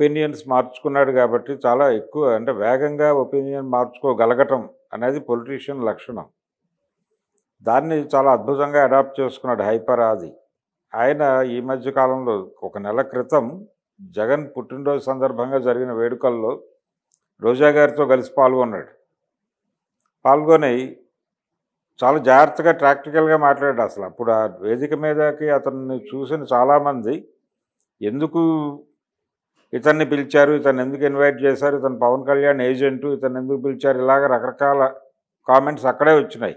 Opinions మార్చుకున్నాడు కాబట్టి చాలా ఎక్కువ అంటే వేగంగా ఒపీనియన్ మార్చుకోగలగటం అనేది పొలిటీషియన్ లక్షణం. దాన్ని చాలా అద్భుతంగా అడాప్ట్ చేసుకున్నాడు హైపర్ ఆది. ఆయన ఈ మధ్య కాలంలో ఒక నెల క్రితం జగన్ పుట్టినరోజు సందర్భంగా జరిగిన వేడుకల్లో రోజా గారితో కలిసి పాల్గొన్నాడు. పాల్గొని చాలా జాగ్రత్తగా ప్రాక్టికల్గా మాట్లాడాడు అసలు. అప్పుడు ఆ వేదిక మీదకి అతన్ని చూసిన చాలామంది ఎందుకు ఇతన్ని పిలిచారు ఇతను ఎందుకు ఇన్వైట్ చేశారు ఇతను పవన్ కళ్యాణ్ ఏజెంటు ఇతను ఎందుకు పిలిచారు ఇలాగ రకరకాల కామెంట్స్ అక్కడే వచ్చినాయి.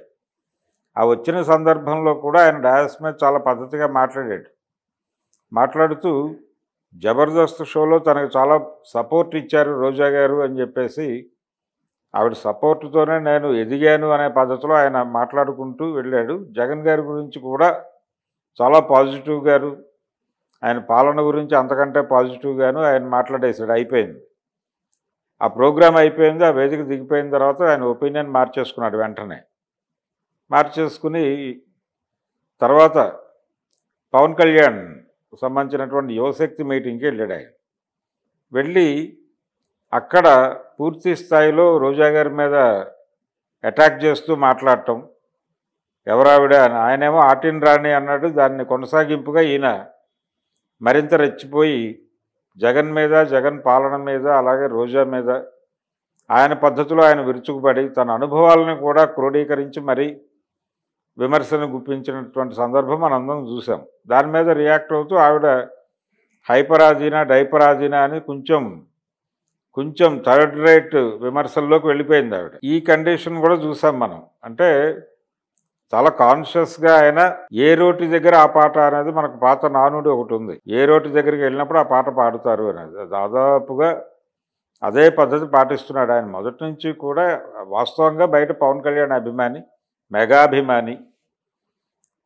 ఆ వచ్చిన సందర్భంలో కూడా ఆయన డయాస్ మీద చాలా పద్ధతిగా మాట్లాడాడు. మాట్లాడుతూ జబర్దస్త్ షోలో తనకు చాలా సపోర్ట్ ఇచ్చారు రోజా గారు అని చెప్పేసి ఆవిడ సపోర్టుతోనే నేను ఎదిగాను అనే పద్ధతిలో ఆయన మాట్లాడుకుంటూ వెళ్ళాడు. జగన్ గారి గురించి కూడా చాలా పాజిటివ్ గారు. ఆయన పాలన గురించి అంతకంటే పాజిటివ్గాను ఆయన మాట్లాడేశాడు అయిపోయింది. ఆ ప్రోగ్రామ్ అయిపోయింది ఆ వేదిక దిగిపోయిన తర్వాత ఆయన ఒపీనియన్ మార్చేసుకున్నాడు వెంటనే. మార్చేసుకుని తర్వాత పవన్ కళ్యాణ్ సంబంధించినటువంటి యువశక్తి మీటింగ్కి వెళ్ళాడు ఆయన. వెళ్ళి అక్కడ పూర్తి స్థాయిలో రోజా గారి మీద అటాక్ చేస్తూ మాట్లాడటం ఎవరావిడ అని ఆయనేమో ఆటిన్ రాణి అన్నాడు దాన్ని కొనసాగింపుగా ఈయన మరింత రెచ్చిపోయి జగన్ మీద జగన్ పాలన మీద అలాగే రోజా మీద ఆయన పద్ధతిలో ఆయన విరుచుకుపడి తన అనుభవాలను కూడా క్రోడీకరించి మరీ విమర్శను గుప్పించినటువంటి సందర్భం మనందరం చూసాం. దాని మీద రియాక్ట్ అవుతూ ఆవిడ హైపరాధీన డైపరాధీన అని కొంచెం కొంచెం థర్డ్ రేట్ విమర్శల్లోకి వెళ్ళిపోయింది ఆవిడ. ఈ కండిషన్ కూడా చూసాం మనం. అంటే చాలా కాన్షియస్గా ఆయన ఏ రోటి దగ్గర ఆ పాట అనేది మనకు పాత నానుడి ఒకటి ఉంది. ఏ రోటి దగ్గరికి వెళ్ళినప్పుడు ఆ పాట పాడుతారు అనేది. దాదాపుగా అదే పద్ధతి పాటిస్తున్నాడు ఆయన. మొదటి నుంచి కూడా వాస్తవంగా బయట పవన్ కళ్యాణ్ అభిమాని మెగాభిమాని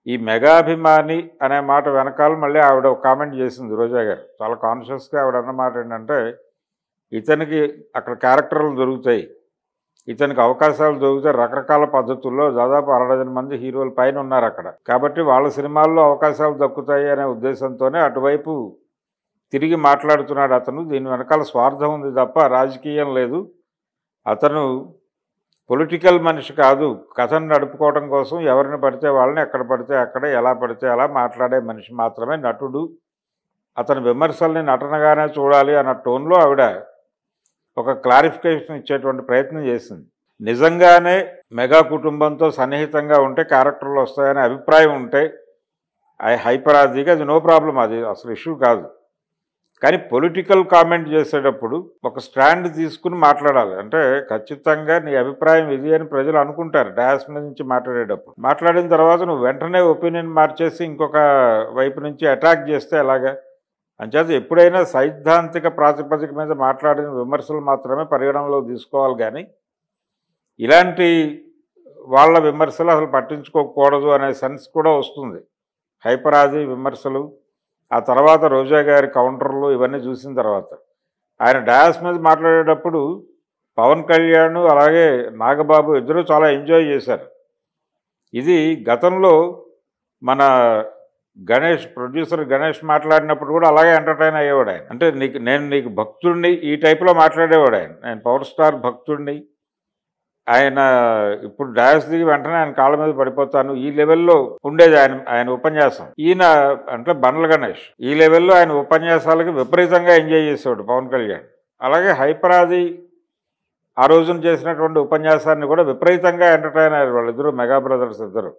ఈ మెగాభిమాని అనే మాట వెనకాల మళ్ళీ ఆవిడ ఒక కామెంట్ చేసింది రోజా గారు. చాలా కాన్షియస్గా ఆవిడ అన్నమాట ఏంటంటే ఇతనికి అక్కడ క్యారెక్టర్లు దొరుకుతాయి. ఇతనికి అవకాశాలు దొరికితే రకరకాల పద్ధతుల్లో దాదాపు అరడజన్ మంది హీరోల పైన ఉన్నారు అక్కడ. కాబట్టి వాళ్ళ సినిమాల్లో అవకాశాలు దక్కుతాయి అనే ఉద్దేశంతోనే అటువైపు తిరిగి మాట్లాడుతున్నాడు అతను. దీని వెనకాల స్వార్థం ఉంది తప్ప రాజకీయం లేదు. అతను పొలిటికల్ మనిషి కాదు. కథను నడుపుకోవడం కోసం ఎవరిని పడితే వాళ్ళని ఎక్కడ పడితే అక్కడ ఎలా పడితే అలా మాట్లాడే మనిషి మాత్రమే నటుడు. అతని విమర్శల్ని నటనగానే చూడాలి అన్న టోన్లో ఆవిడ ఒక క్లారిఫికేషన్ ఇచ్చేటువంటి ప్రయత్నం చేసింది. నిజంగానే మెగా కుటుంబంతో సన్నిహితంగా ఉంటే క్యారెక్టర్లు వస్తాయనే అభిప్రాయం ఉంటే హైపరాజీగా అది నో ప్రాబ్లం అది అసలు ఇష్యూ కాదు. కానీ పొలిటికల్ కామెంట్ చేసేటప్పుడు ఒక స్టాండ్ తీసుకుని మాట్లాడాలి. అంటే ఖచ్చితంగా నీ అభిప్రాయం ఇది అని ప్రజలు అనుకుంటారు డయాస్ మీద నుంచి మాట్లాడేటప్పుడు. మాట్లాడిన తర్వాత నువ్వు వెంటనే ఒపీనియన్ మార్చేసి ఇంకొక వైపు నుంచి అటాక్ చేస్తే ఎలాగా? అంచేత ఎప్పుడైనా సైద్ధాంతిక ప్రాతిపదిక మీద మాట్లాడిన విమర్శలు మాత్రమే పరిగణనలో తీసుకోవాలి కానీ ఇలాంటి వాళ్ళ విమర్శలు అసలు పట్టించుకోకూడదు అనే సెన్స్ కూడా వస్తుంది. హైపరాజీ విమర్శలు ఆ తర్వాత రోజా గారి కౌంటర్లు ఇవన్నీ చూసిన తర్వాత. ఆయన డయాస్ మీద మాట్లాడేటప్పుడు పవన్ కళ్యాణ్ అలాగే నాగబాబు ఇద్దరూ చాలా ఎంజాయ్ చేశారు. ఇది గతంలో మన గణేష్ ప్రొడ్యూసర్ గణేష్ మాట్లాడినప్పుడు కూడా అలాగే ఎంటర్టైన్ అయ్యేవాడు ఆయన. అంటే నీకు నేను నీకు భక్తుడిని ఈ టైప్లో మాట్లాడేవాడు ఆయన. నేను పవర్ స్టార్ భక్తుడిని. ఆయన ఇప్పుడు డయాస్ దిగి వెంటనే ఆయన కాళ్ళ మీద పడిపోతాను. ఈ లెవెల్లో ఉండేది ఆయన ఆయన ఉపన్యాసం. ఈయన అంటే బండ్ల గణేష్. ఈ లెవెల్లో ఆయన ఉపన్యాసాలకి విపరీతంగా ఎంజాయ్ చేసేవాడు పవన్ కళ్యాణ్. అలాగే హైపరాది ఆ రోజున చేసినటువంటి ఉపన్యాసాన్ని కూడా విపరీతంగా ఎంటర్టైన్ అయ్యారు వాళ్ళిద్దరూ మెగా బ్రదర్స్ ఇద్దరు.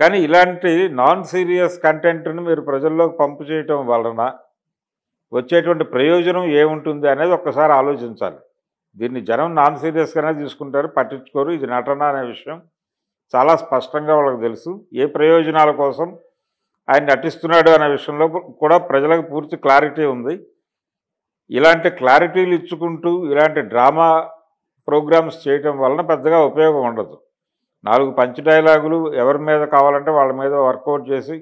కానీ ఇలాంటి నాన్ సీరియస్ కంటెంట్ని మీరు ప్రజల్లోకి పంపు చేయటం వలన వచ్చేటువంటి ప్రయోజనం ఏముంటుంది అనేది ఒక్కసారి ఆలోచించాలి. దీన్ని జనం నాన్ సీరియస్గానే తీసుకుంటారు పట్టించుకోరు. ఇది నటన అనే విషయం చాలా స్పష్టంగా వాళ్ళకి తెలుసు. ఏ ప్రయోజనాల కోసం ఆయన నటిస్తున్నాడు అనే విషయంలో కూడా ప్రజలకు పూర్తి క్లారిటీ ఉంది. ఇలాంటి క్లారిటీలు ఇచ్చుకుంటూ ఇలాంటి డ్రామా ప్రోగ్రామ్స్ చేయటం వలన పెద్దగా ఉపయోగం ఉండదు. నాలుగు పంచ్ డైలాగులు ఎవరి మీద కావాలంటే వాళ్ళ మీద వర్కౌట్ చేసి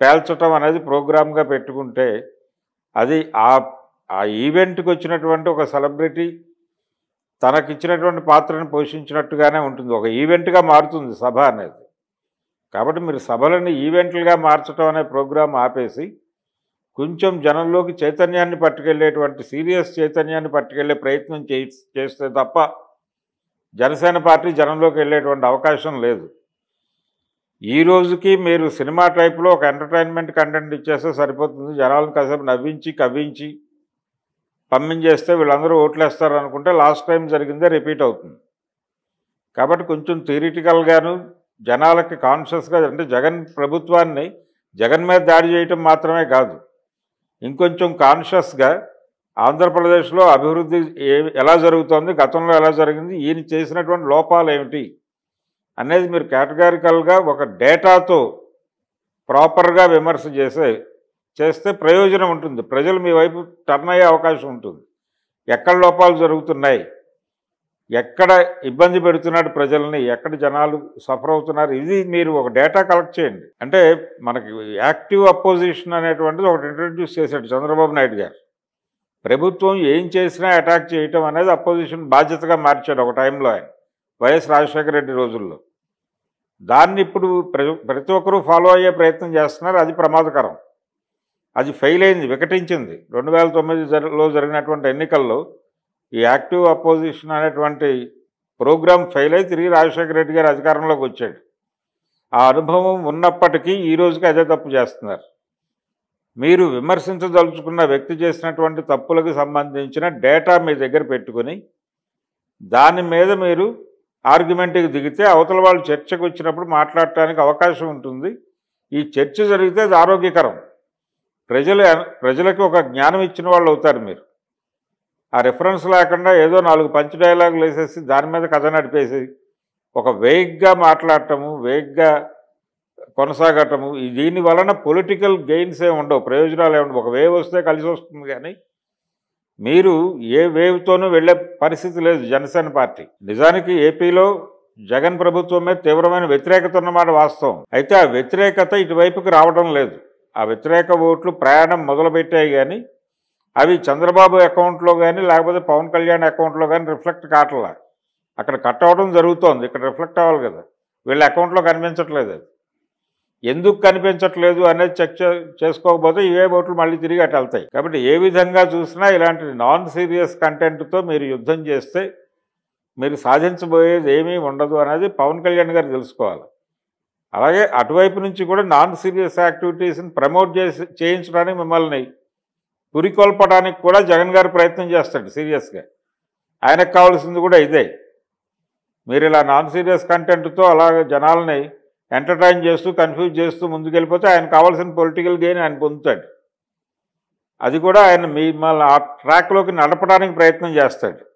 పేల్చటం అనేది ప్రోగ్రామ్గా పెట్టుకుంటే అది ఆ ఆ ఈవెంట్కి వచ్చినటువంటి ఒక సెలబ్రిటీ తనకిచ్చినటువంటి పాత్రను పోషించినట్టుగానే ఉంటుంది. ఒక ఈవెంట్గా మారుతుంది సభ అనేది. కాబట్టి మీరు సభలని ఈవెంట్లుగా మార్చడం అనే ప్రోగ్రాం ఆపేసి కొంచెం జనంలోకి చైతన్యాన్ని పట్టుకెళ్ళేటువంటి సీరియస్ చైతన్యాన్ని పట్టుకెళ్ళే ప్రయత్నం చే చేస్తే తప్ప జనసేన పార్టీ జనంలోకి వెళ్ళేటువంటి అవకాశం లేదు. ఈ రోజుకి మీరు సినిమా టైప్లో ఒక ఎంటర్టైన్మెంట్ కంటెంట్ ఇచ్చేస్తే సరిపోతుంది. జనాలను కాసేపు నవ్వించి కవ్వించి పంపించేస్తే వీళ్ళందరూ ఓట్లేస్తారు అనుకుంటే లాస్ట్ టైం జరిగిందే రిపీట్ అవుతుంది. కాబట్టి కొంచెం థియరిటికల్గాను జనాలకి కాన్షియస్గా అంటే జగన్ ప్రభుత్వాన్ని జగన్ మీద దాడి చేయటం మాత్రమే కాదు. ఇంకొంచెం కాన్షియస్గా ఆంధ్రప్రదేశ్లో అభివృద్ధి ఏ ఎలా జరుగుతోంది గతంలో ఎలా జరిగింది ఈయన చేసినటువంటి లోపాలు ఏమిటి అనేది మీరు కేటగారికల్గా ఒక డేటాతో ప్రాపర్గా విమర్శ చేసే చేస్తే ప్రయోజనం ఉంటుంది. ప్రజలు మీ వైపు టర్న్ అయ్యే అవకాశం ఉంటుంది. ఎక్కడ లోపాలు జరుగుతున్నాయి ఎక్కడ ఇబ్బంది పెడుతున్నాడు ప్రజల్ని ఎక్కడ జనాలు సఫర్ అవుతున్నారు ఇది మీరు ఒక డేటా కలెక్ట్ చేయండి. అంటే మనకి యాక్టివ్ అపోజిషన్ అనేటువంటిది ఒకటి ఇంట్రడ్యూస్ చేశాడు చంద్రబాబు నాయుడు గారు. ప్రభుత్వం ఏం చేసినా అటాక్ చేయటం అనేది అపోజిషన్ బాధ్యతగా మార్చాడు ఒక టైంలో ఆయన వైఎస్ రాజశేఖర రెడ్డి రోజుల్లో. దాన్ని ఇప్పుడు ప్ర- ప్రతి ఒక్కరూ ఫాలో అయ్యే ప్రయత్నం చేస్తున్నారు. అది ప్రమాదకరం. అది ఫెయిల్ అయింది వికటించింది. రెండు వేల తొమ్మిదిలో జరిగినటువంటి ఎన్నికల్లో ఈ యాక్టివ్ అపోజిషన్ అనేటువంటి ప్రోగ్రాం ఫెయిల్ అయి తిరిగి రాజశేఖర రెడ్డి గారు అధికారంలోకి వచ్చాడు. ఆ అనుభవం ఉన్నప్పటికీ ఈ రోజుకి అదే తప్పు చేస్తున్నారు. మీరు విమర్శించదలుచుకున్న వ్యక్తి చేసినటువంటి తప్పులకు సంబంధించిన డేటా మీ దగ్గర పెట్టుకొని దాని మీద మీరు ఆర్గ్యుమెంట్కి దిగితే అవతల వాళ్ళు చర్చకు వచ్చినప్పుడు మాట్లాడటానికి అవకాశం ఉంటుంది. ఈ చర్చ జరిగితే అది ఆరోగ్యకరం. ప్రజలు ప్రజలకు ఒక జ్ఞానం ఇచ్చిన వాళ్ళు అవుతారు మీరు. ఆ రిఫరెన్స్ లేకుండా ఏదో నాలుగు పంచ్ డైలాగులు వేసేసి దాని మీద కథ నడిపేసి ఒక వేగ్గా మాట్లాడటము వేగ్గా కొనసాగటము. దీని వలన పొలిటికల్ గెయిన్స్ ఏ ఉండవు ప్రయోజనాలు ఏ ఒక వేవ్ వస్తే కలిసి వస్తుంది కానీ మీరు ఏ వేవ్తోనూ వెళ్ళే పరిస్థితి లేదు జనసేన పార్టీ. నిజానికి ఏపీలో జగన్ ప్రభుత్వం మీద తీవ్రమైన వ్యతిరేకత ఉన్నమాట వాస్తవం. అయితే ఆ వ్యతిరేకత ఇటువైపుకి రావడం లేదు. ఆ వ్యతిరేక ఓట్లు ప్రయాణం మొదలుపెట్టాయి కానీ అవి చంద్రబాబు అకౌంట్లో కానీ లేకపోతే పవన్ కళ్యాణ్ అకౌంట్లో కానీ రిఫ్లెక్ట్ కావట్లా. అక్కడ కట్ అవ్వడం జరుగుతోంది. ఇక్కడ రిఫ్లెక్ట్ అవ్వాలి కదా. వీళ్ళ అకౌంట్లో కనిపించట్లేదు అది. ఎందుకు కనిపించట్లేదు అనేది చెక్ చేసుకోకపోతే ఇవే ఓట్లు మళ్ళీ తిరిగి అటు వెళ్తాయి. కాబట్టి ఏ విధంగా చూసినా ఇలాంటి నాన్ సీరియస్ కంటెంట్తో మీరు యుద్ధం చేస్తే మీరు సాధించబోయేది ఏమీ ఉండదు అనేది పవన్ కళ్యాణ్ గారు తెలుసుకోవాలి. అలాగే అటువైపు నుంచి కూడా నాన్ సీరియస్ యాక్టివిటీస్ని ప్రమోట్ చేసి చేయించడానికి మిమ్మల్ని పురికొల్పడానికి కూడా జగన్ గారు ప్రయత్నం చేస్తాడు సీరియస్గా. ఆయనకు కావాల్సింది కూడా ఇదే. మీరు ఇలా నాన్ సీరియస్ కంటెంట్తో అలాగే జనాలని ఎంటర్టైన్ చేస్తూ కన్ఫ్యూజ్ చేస్తూ ముందుకెళ్ళిపోతే ఆయన కావాల్సిన పొలిటికల్ గెయిన్ ఆయన పొందుతాడు. అది కూడా ఆయన మిమ్మల్ని ఆ ట్రాక్లోకి నడపడానికి ప్రయత్నం చేస్తాడు.